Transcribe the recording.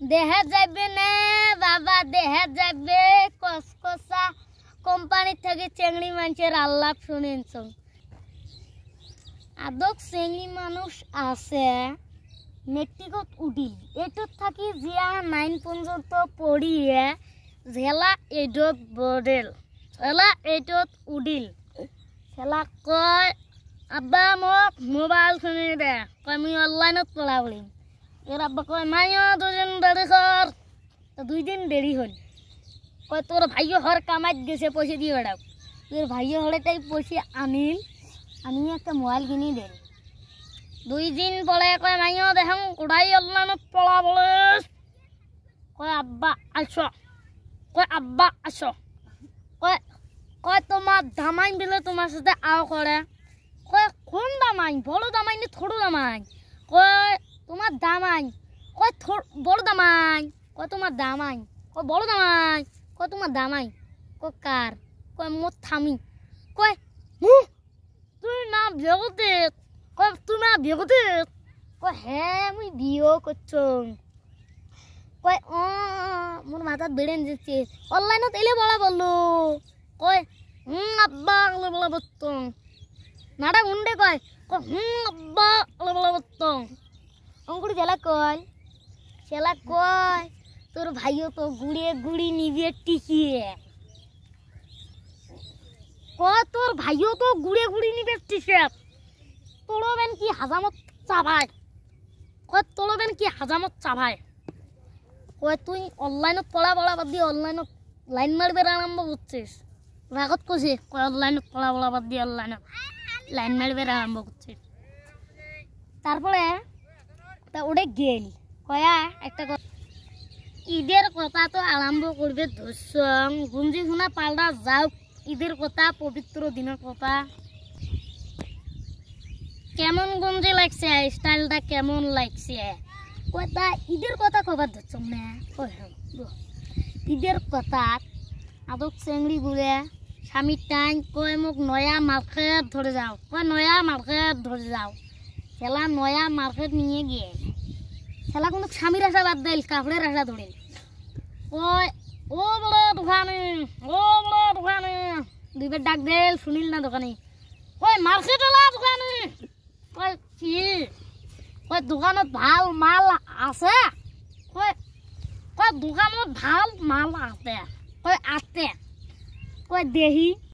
দেহে যাবে না, বাবা, দেহে যাবে কসকসা কোম্পানি থেকে চেংড়ি মানুষের আল্লাহ শুনেছ। আদক চেংড়ি মানুষ আছে, মেট্রিকত উঠিল এইটোত থাকি জিয়া নাইন পর্যন্ত পঢ়িয়ে জেলা এইটত বদেল জেলা এইটত উঠিল। খেলা কয়, আব্বা, মোক মোবাইল কিনি দে। কয়, মই অনলাইনত পঢ়া বুলিম এর আব্বা কয় মাইও দুদিন দেরি কর। দুই দিন দেরি হল। কয়, তোর ভাইও হর কামাইত গেছে পয়সা দিয়ে বেড়াও। তোর ভাইও হলে তাই পয়সা আনিল। আনিয়ে একটা মোবাইল কিনি দিল দুই দিন পরে কয় মাইও দেখাম কোড়াই অনলাইনত পড়া বলে কয়, আব্বা, আসো। কয়, আব্বা, আসো। কয় কয়, তোমার দামাই দিলে তোমার সাথে আও করে। কয়, কোন দামাই? বড় দামাইন না ছোট দামাইন কয় তোমার দামাইন কয় বড় দামাইন কয় তোমার দামাইন কয় বড় দামাইন কয় তোমার দামাইন কয় কার? কয় মোর থামি। কয়, মু, তুই না বিয়ে কয়, তুই না বিয়ে কয় হ্যাঁ মুই বিয়ে করছ। কয় ও মোর মাথাত বেড়েন যাচ্ছে অনলাইনত এলে বলা বলল। কয়, হুম, আব্বা বলা বলতো। নাটা উন্ডে কয় কয়, হুম, আব্বা অঙ্কুর জেলা কয়? সেলা কয়? তোর ভাইও তো গুড়িয়ে গুড়ি নিবিয়ে টিকিয়ে। কয় তোর ভাইও তো গুড়ে গুড়ি নিবে টিকে তোলবেন কি হাজামত চাবাই কয় তোলবেন কি হাজামত চাবাই কয় তুই অনলাইনত পড়া পড়া বাদ দিয়ে অনলাইনত লাইন মারবে আরম্ভ করছিস। রাগত কইছে, কয় অনলাইনত পড়া পড়া বাদ দিয়ে অনলাইনত লাইন মারবে আরম্ভ করছিস। তারপরে তা ওটা গেল। কয়া, একটা ঈদের কথা তো আরম্ভ করবে ধর্ষণ গুঞ্জি শোনা পাল্টা যাওক। ঈদের কথা পবিত্র দিনের কথা। কেমন গুঞ্জি লাগছে? স্টাইলটা কেমন লাগছে? কথা ঈদের কথা কবার ধরছ না ঈদের কথা আদক চেংড়ি গুড়ে স্বামীর টাইম কয় মোক নয়া মার্কেট ধরে যাও। কয়, নয়া মার্কেট ধরে যাও। খেলা নয়া মার্কেট নিয়ে গিয়ে। খেলা কোনো স্বামীর আশা বাদ দিল কাপড়ের আশা ধরিল কয় ও বলে দোকানে ও বলে দোকানে দুইবার ডাক দিল, শুনিল না দোকানে। কয় মার্কেট ওলা দোকানে। কয় কি? কয় দোকানত ভালো মাল আছে? কয় কয় দোকানত ভালো মাল আছে। কয় আছে। কয় দেহি।